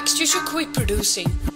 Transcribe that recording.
Next, you should quit producing.